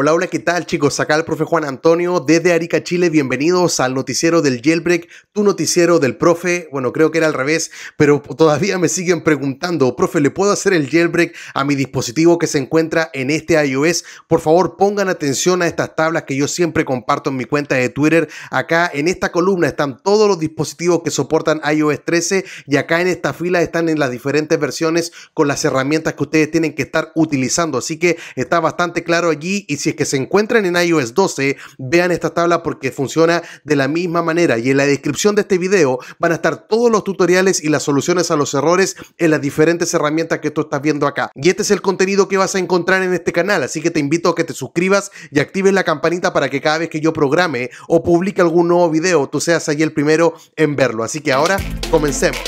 Hola, hola, ¿qué tal chicos? Acá el profe Juan Antonio desde Arica, Chile. Bienvenidos al noticiero del Jailbreak, tu noticiero del profe. Bueno, creo que era al revés, pero todavía me siguen preguntando, profe, ¿le puedo hacer el jailbreak a mi dispositivo que se encuentra en este iOS? Por favor, pongan atención a estas tablas que yo siempre comparto en mi cuenta de Twitter. Acá en esta columna están todos los dispositivos que soportan iOS 13 y acá en esta fila están en las diferentes versiones con las herramientas que ustedes tienen que estar utilizando. Así que está bastante claro allí y si que se encuentran en iOS 12, vean esta tabla porque funciona de la misma manera. Y en la descripción de este video van a estar todos los tutoriales y las soluciones a los errores en las diferentes herramientas que tú estás viendo acá. Y este es el contenido que vas a encontrar en este canal, así que te invito a que te suscribas y actives la campanita para que cada vez que yo programe o publique algún nuevo video, tú seas ahí el primero en verlo. Así que ahora comencemos.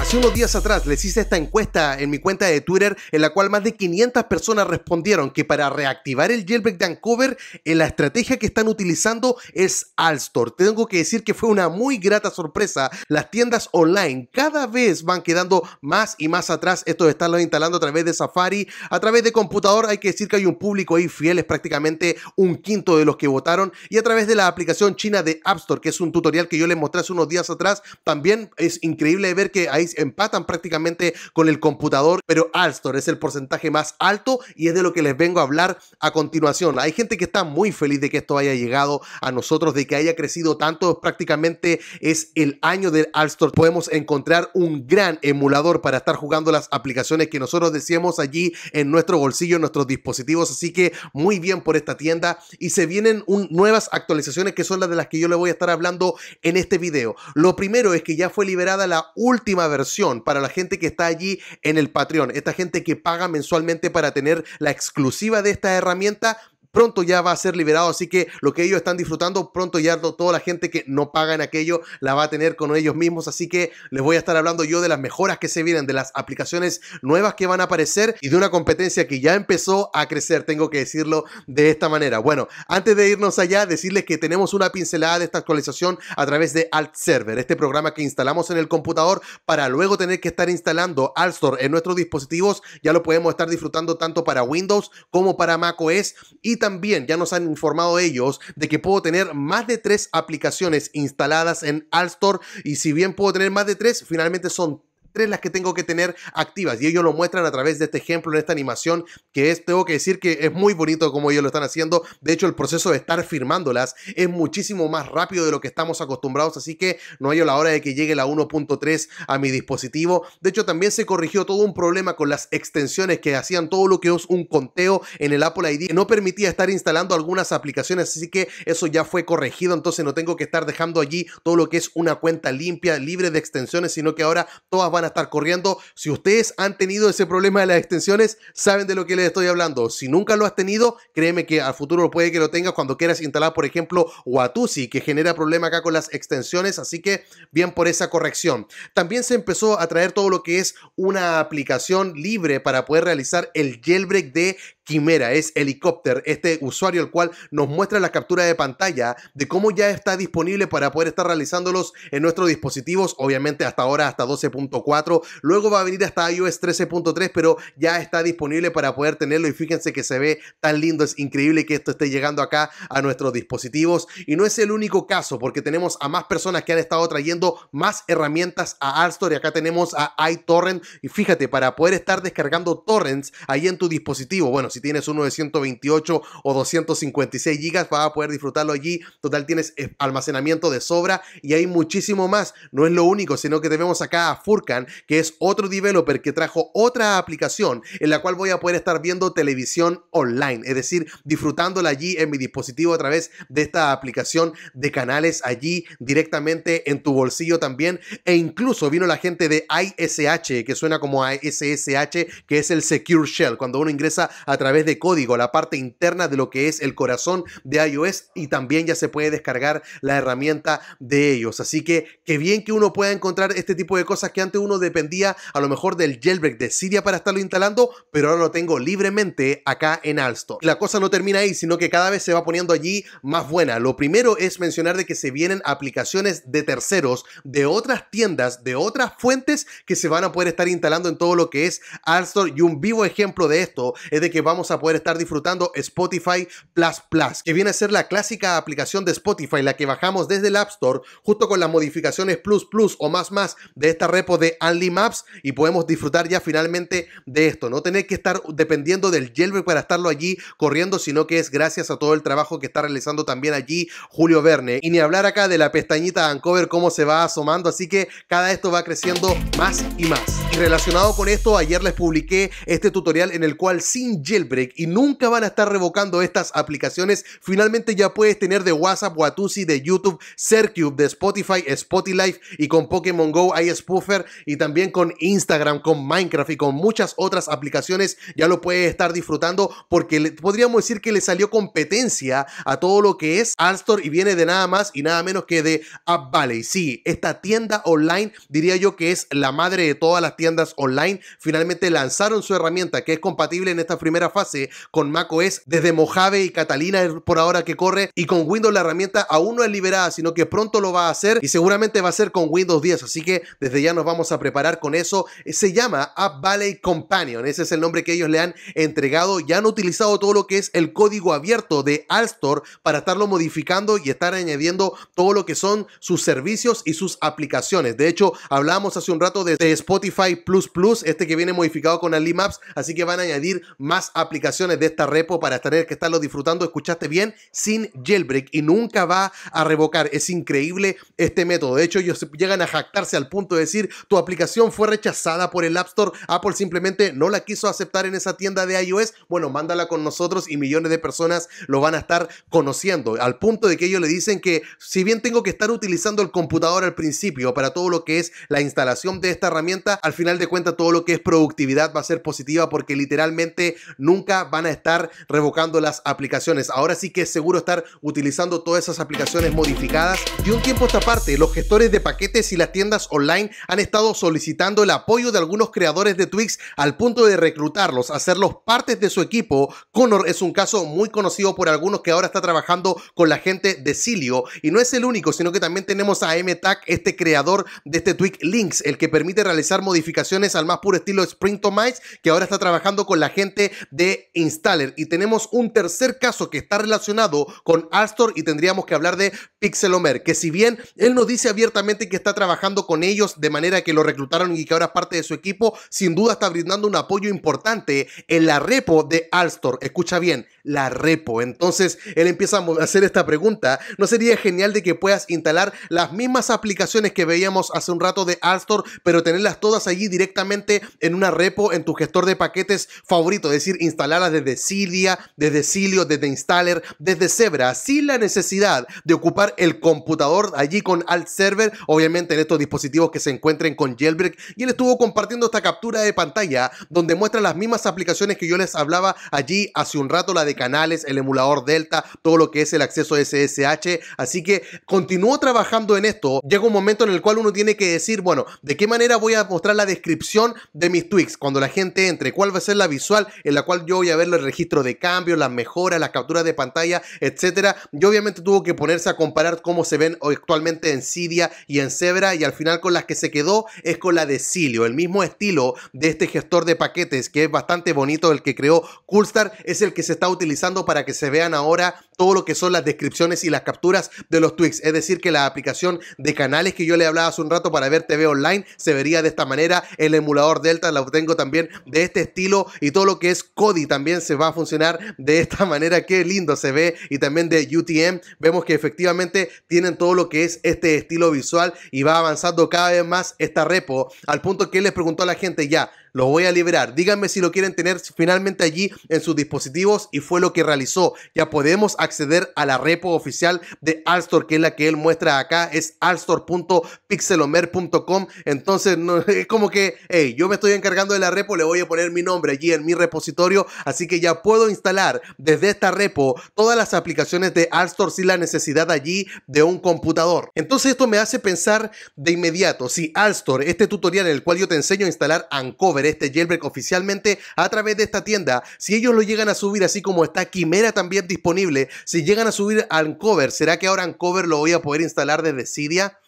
Hace unos días atrás les hice esta encuesta en mi cuenta de Twitter en la cual más de 500 personas respondieron que para reactivar el jailbreak de Uncover eh, la estrategia que están utilizando es Alstore. Tengo que decir que fue una muy grata sorpresa. Las tiendas online cada vez van quedando más y más atrás. Esto de estarlo instalando a través de Safari, a través de computador. Hay que decir que hay un público ahí fiel, es prácticamente un quinto de los que votaron. Y a través de la aplicación china de App Store, que es un tutorial que yo les mostré hace unos días atrás, también es increíble ver que ahí empatan prácticamente con el computador, pero Alstor es el porcentaje más alto y es de lo que les vengo a hablar a continuación. Hay gente que está muy feliz de que esto haya llegado a nosotros, de que haya crecido tanto, prácticamente es el año del Alstor. Podemos encontrar un gran emulador para estar jugando las aplicaciones que nosotros decíamos allí en nuestro bolsillo, en nuestros dispositivos, así que muy bien por esta tienda y se vienen nuevas actualizaciones que son las de las que yo le voy a estar hablando en este video. Lo primero es que ya fue liberada la última versión para la gente que está allí en el Patreon, esta gente que paga mensualmente para tener la exclusiva de esta herramienta, pronto ya va a ser liberado, así que lo que ellos están disfrutando, pronto ya toda la gente que no paga en aquello la va a tener con ellos mismos, así que les voy a estar hablando yo de las mejoras que se vienen, de las aplicaciones nuevas que van a aparecer y de una competencia que ya empezó a crecer, tengo que decirlo de esta manera. Bueno, antes de irnos allá, decirles que tenemos una pincelada de esta actualización a través de Alt Server, este programa que instalamos en el computador para luego tener que estar instalando Altstor en nuestros dispositivos, ya lo podemos estar disfrutando tanto para Windows como para macOS también ya nos han informado ellos de que puedo tener más de tres aplicaciones instaladas en Alstore y si bien puedo tener más de tres, finalmente son tres las que tengo que tener activas y ellos lo muestran a través de este ejemplo en esta animación que es, tengo que decir que es muy bonito como ellos lo están haciendo, de hecho el proceso de estar firmándolas es muchísimo más rápido de lo que estamos acostumbrados, así que no hay a la hora de que llegue la 1.3 a mi dispositivo, de hecho también se corrigió todo un problema con las extensiones que hacían todo lo que es un conteo en el Apple ID, que no permitía estar instalando algunas aplicaciones, así que eso ya fue corregido, entonces no tengo que estar dejando allí todo lo que es una cuenta limpia, libre de extensiones, sino que ahora todas van a estar corriendo. Si ustedes han tenido ese problema de las extensiones, saben de lo que les estoy hablando. Si nunca lo has tenido, créeme que al futuro puede que lo tengas cuando quieras instalar, por ejemplo, Watusi, que genera problema acá con las extensiones. Así que bien por esa corrección. También se empezó a traer todo lo que es una aplicación libre para poder realizar el jailbreak de Quimera, es Helicopter, este usuario el cual nos muestra la captura de pantalla de cómo ya está disponible para poder estar realizándolos en nuestros dispositivos, obviamente hasta ahora hasta 12.4, luego va a venir hasta iOS 13.3, pero ya está disponible para poder tenerlo y fíjense que se ve tan lindo, es increíble que esto esté llegando acá a nuestros dispositivos y no es el único caso porque tenemos a más personas que han estado trayendo más herramientas a Alstore y acá tenemos a iTorrent y fíjate, para poder estar descargando torrents ahí en tu dispositivo, bueno, si tienes uno de 128 o 256 gigas, vas a poder disfrutarlo allí. Total, tienes eh, almacenamiento de sobra y hay muchísimo más. No es lo único, sino que tenemos acá a Furkan, que es otro developer que trajo otra aplicación en la cual voy a poder estar viendo televisión online, es decir, disfrutándola allí en mi dispositivo a través de esta aplicación de canales allí directamente en tu bolsillo también. E incluso vino la gente de ISH, que suena como a SSH, que es el Secure Shell, cuando uno ingresa a través través de código, la parte interna de lo que es el corazón de iOS y también ya se puede descargar la herramienta de ellos. Así que qué bien que uno pueda encontrar este tipo de cosas que antes uno dependía a lo mejor del jailbreak de Siria para estarlo instalando, pero ahora lo tengo libremente acá en Alstor. La cosa no termina ahí, sino que cada vez se va poniendo allí más buena. Lo primero es mencionar de que se vienen aplicaciones de terceros, de otras tiendas, de otras fuentes que se van a poder estar instalando en todo lo que es Alstor y un vivo ejemplo de esto es de que va vamos a poder estar disfrutando Spotify Plus Plus, que viene a ser la clásica aplicación de Spotify, la que bajamos desde el App Store, justo con las modificaciones Plus Plus o más más de esta repo de Only Maps y podemos disfrutar ya finalmente de esto, no tener que estar dependiendo del jailbreak para estarlo allí corriendo, sino que es gracias a todo el trabajo que está realizando también allí Julio Verne. Y ni hablar acá de la pestañita Uncover, cómo se va asomando, así que cada esto va creciendo más y más. Y relacionado con esto, ayer les publiqué este tutorial en el cual sin jailbreak y nunca van a estar revocando estas aplicaciones, finalmente ya puedes tener de WhatsApp, Watusi, de YouTube, Sercube, de Spotify, Spotify y con Pokémon Go hay Spoofer y también con Instagram, con Minecraft y con muchas otras aplicaciones ya lo puedes estar disfrutando porque podríamos decir que le salió competencia a todo lo que es Alstor y viene de nada más y nada menos que de App Valley. Sí, esta tienda online diría yo que es la madre de todas las tiendas online. Finalmente lanzaron su herramienta que es compatible en esta primera fase con macOS desde Mojave y Catalina por ahora que corre y con Windows la herramienta aún no es liberada sino que pronto lo va a hacer y seguramente va a ser con Windows 10 así que desde ya nos vamos a preparar con eso. Se llama App Valley Companion, ese es el nombre que ellos le han entregado y han utilizado todo lo que es el código abierto de Alstor para estarlo modificando y estar añadiendo todo lo que son sus servicios y sus aplicaciones. De hecho, hablábamos hace un rato de, Spotify Plus Plus, este que viene modificado con Ali Maps, así que van a añadir más de esta repo para tener que estarlo disfrutando, escuchaste bien, sin jailbreak y nunca va a revocar. Es increíble este método. De hecho, ellos llegan a jactarse al punto de decir, tu aplicación fue rechazada por el App Store, Apple simplemente no la quiso aceptar en esa tienda de iOS, bueno, mándala con nosotros y millones de personas lo van a estar conociendo, al punto de que ellos le dicen que si bien tengo que estar utilizando el computador al principio para todo lo que es la instalación de esta herramienta, al final de cuentas todo lo que es productividad va a ser positiva porque literalmente nunca van a estar revocando las aplicaciones. Ahora sí que es seguro estar utilizando todas esas aplicaciones modificadas. Y un tiempo esta parte, los gestores de paquetes y las tiendas online han estado solicitando el apoyo de algunos creadores de Twix al punto de reclutarlos, hacerlos partes de su equipo. Connor es un caso muy conocido por algunos que ahora está trabajando con la gente de Cilio y no es el único, sino que también tenemos a MTAC, este creador de este Twix Links, el que permite realizar modificaciones al más puro estilo Springtomize, que ahora está trabajando con la gente de Installer. Y tenemos un tercer caso que está relacionado con Alstor y tendríamos que hablar de Pixelomer, que si bien él nos dice abiertamente que está trabajando con ellos de manera que lo reclutaron y que ahora es parte de su equipo, sin duda está brindando un apoyo importante en la repo de Alstor. Escucha bien, la repo. Entonces él empieza a hacer esta pregunta. ¿No sería genial de que puedas instalar las mismas aplicaciones que veíamos hace un rato de Alstor, pero tenerlas todas allí directamente en una repo en tu gestor de paquetes favorito? Es decir, instalarlas desde Cilia, desde Cilio, desde Installer, desde Zebra, sin la necesidad de ocupar el computador allí con Alt Server, obviamente en estos dispositivos que se encuentren con Jailbreak. Y él estuvo compartiendo esta captura de pantalla donde muestra las mismas aplicaciones que yo les hablaba allí hace un rato, la de canales, el emulador Delta, todo lo que es el acceso SSH. Así que continúo trabajando en esto. Llega un momento en el cual uno tiene que decir, bueno, ¿de qué manera voy a mostrar la descripción de mis tweaks? Cuando la gente entre, ¿cuál va a ser la visual en la cual yo voy a ver el registro de cambio, las mejoras, las capturas de pantalla, etcétera? Yo obviamente tuvo que ponerse a comparar cómo se ven actualmente en Cydia y en Zebra y al final con las que se quedó es con la de Cilio, el mismo estilo de este gestor de paquetes que es bastante bonito, el que creó Coolstar, es el que se está utilizando para que se vean ahora todo lo que son las descripciones y las capturas de los tweets. Es decir, que la aplicación de canales que yo le hablaba hace un rato para ver TV online se vería de esta manera. El emulador Delta lo tengo también de este estilo y todo lo que es Kodi también se va a funcionar de esta manera. Qué lindo se ve y también de UTM. Vemos que efectivamente tienen todo lo que es este estilo visual y va avanzando cada vez más esta repo al punto que les preguntó a la gente ya, lo voy a liberar. Díganme si lo quieren tener finalmente allí en sus dispositivos y fue lo que realizó. Ya podemos acceder a la repo oficial de Alstor, que es la que él muestra acá, es alstor.pixelomer.com. Entonces, no, es como que, hey, yo me estoy encargando de la repo, le voy a poner mi nombre allí en mi repositorio, así que ya puedo instalar desde esta repo todas las aplicaciones de Alstor sin la necesidad allí de un computador. Entonces, esto me hace pensar de inmediato, si Alstor, este tutorial en el cual yo te enseño a instalar Ancover, este jailbreak oficialmente a través de esta tienda. Si ellos lo llegan a subir, así como está Quimera también disponible, si llegan a subir Uncover, ¿será que ahora Uncover lo voy a poder instalar desde Cydia?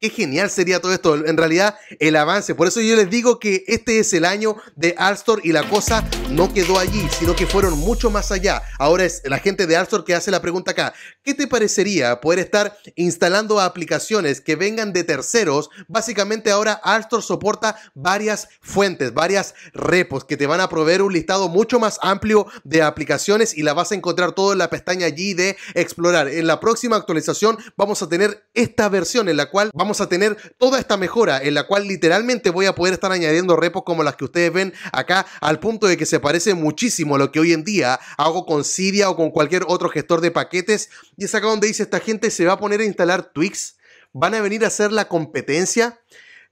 Qué genial sería todo esto, en realidad el avance. Por eso yo les digo que este es el año de Alstor y la cosa no quedó allí, sino que fueron mucho más allá. Ahora es la gente de Alstor que hace la pregunta acá. ¿Qué te parecería poder estar instalando aplicaciones que vengan de terceros? Básicamente ahora Alstor soporta varias fuentes, varias repos que te van a proveer un listado mucho más amplio de aplicaciones y la vas a encontrar todo en la pestaña allí de explorar. En la próxima actualización vamos a tener esta versión en la cual vamos a tener toda esta mejora en la cual literalmente voy a poder estar añadiendo repos como las que ustedes ven acá al punto de que se parece muchísimo a lo que hoy en día hago con Cydia o con cualquier otro gestor de paquetes y es acá donde dice esta gente se va a poner a instalar Twix, van a venir a hacer la competencia.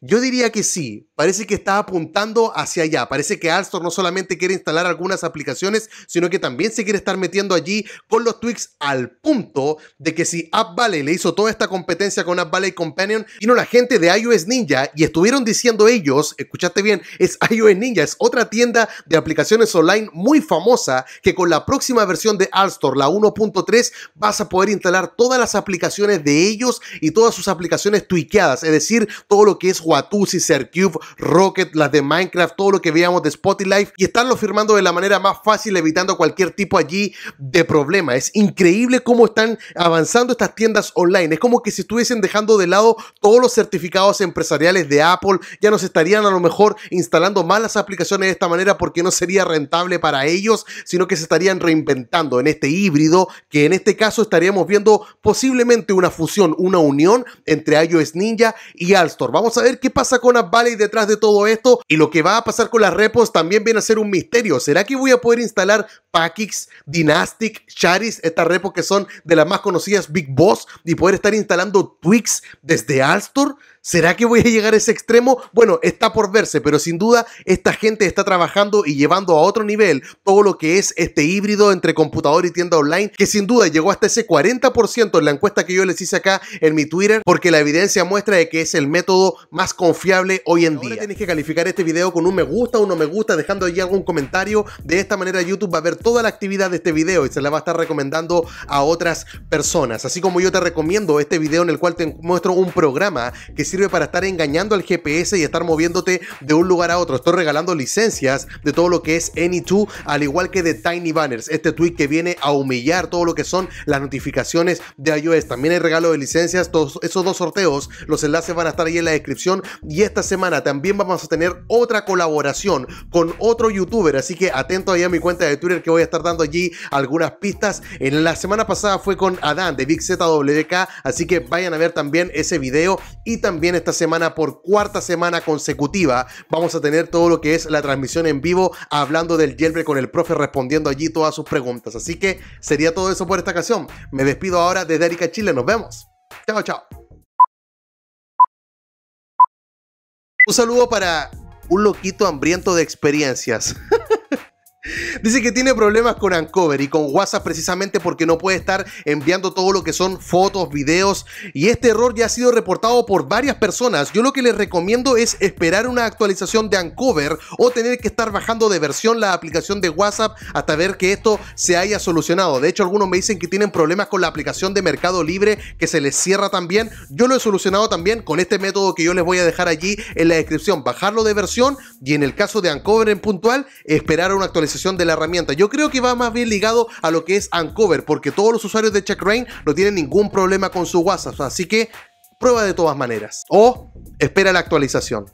Yo diría que sí, parece que está apuntando hacia allá. Parece que Alstor no solamente quiere instalar algunas aplicaciones, sino que también se quiere estar metiendo allí con los tweaks al punto de que si App Valley le hizo toda esta competencia con App Valley Companion, vino la gente de iOS Ninja y estuvieron diciendo ellos, escuchaste bien, es iOS Ninja, es otra tienda de aplicaciones online muy famosa que con la próxima versión de Alstor, la 1.3, vas a poder instalar todas las aplicaciones de ellos y todas sus aplicaciones tweakeadas, es decir, todo lo que es Watusi, Sercube, Rocket, las de Minecraft, todo lo que veíamos de Spotify y estarlo firmando de la manera más fácil, evitando cualquier tipo allí de problema. Es increíble cómo están avanzando estas tiendas online. Es como que si estuviesen dejando de lado todos los certificados empresariales de Apple, ya nos estarían a lo mejor instalando malas aplicaciones de esta manera porque no sería rentable para ellos, sino que se estarían reinventando en este híbrido, que en este caso estaríamos viendo posiblemente una fusión, una unión entre iOS Ninja y Alstor. Vamos a ver qué pasa con App Valley detrás de todo esto y lo que va a pasar con las repos también viene a ser un misterio. ¿Será que voy a poder instalar Pakix, Dynastic, Charis, estas repos que son de las más conocidas Big Boss y poder estar instalando Twix desde Alstor? ¿Será que voy a llegar a ese extremo? Bueno, está por verse, pero sin duda esta gente está trabajando y llevando a otro nivel todo lo que es este híbrido entre computador y tienda online, que sin duda llegó hasta ese 40% en la encuesta que yo les hice acá en mi Twitter, porque la evidencia muestra de que es el método más confiable hoy en día. Tienes que calificar este video con un me gusta, un no me gusta, dejando allí algún comentario. De esta manera YouTube va a ver toda la actividad de este video y se la va a estar recomendando a otras personas. Así como yo te recomiendo este video en el cual te muestro un programa que sirve para estar engañando al GPS y estar moviéndote de un lugar a otro. Estoy regalando licencias de todo lo que es Any2, al igual que de Tiny Banners, este tweet que viene a humillar todo lo que son las notificaciones de iOS. También hay regalo de licencias, todos esos dos sorteos, los enlaces van a estar ahí en la descripción. Y esta semana también vamos a tener otra colaboración con otro youtuber, así que atento ahí a mi cuenta de Twitter que voy a estar dando allí algunas pistas. En la semana pasada fue con Adán de Big ZWK, así que vayan a ver también ese video y también esta semana por cuarta semana consecutiva vamos a tener todo lo que es la transmisión en vivo hablando del jailbreak con el profe respondiendo allí todas sus preguntas. Así que sería todo eso por esta ocasión. Me despido ahora desde Erika Chile. Nos vemos. Chao, chao. Un saludo para un loquito hambriento de experiencias. Dice que tiene problemas con Ancover y con WhatsApp precisamente porque no puede estar enviando todo lo que son fotos, videos y este error ya ha sido reportado por varias personas. Yo lo que les recomiendo es esperar una actualización de Ancover o tener que estar bajando de versión la aplicación de WhatsApp hasta ver que esto se haya solucionado. De hecho, algunos me dicen que tienen problemas con la aplicación de Mercado Libre que se les cierra también. Yo lo he solucionado también con este método que yo les voy a dejar allí en la descripción. Bajarlo de versión y en el caso de Ancover en puntual, esperar una actualización de herramienta. Yo creo que va más bien ligado a lo que es Uncover, porque todos los usuarios de CheckRain no tienen ningún problema con su WhatsApp. Así que prueba de todas maneras. O espera la actualización.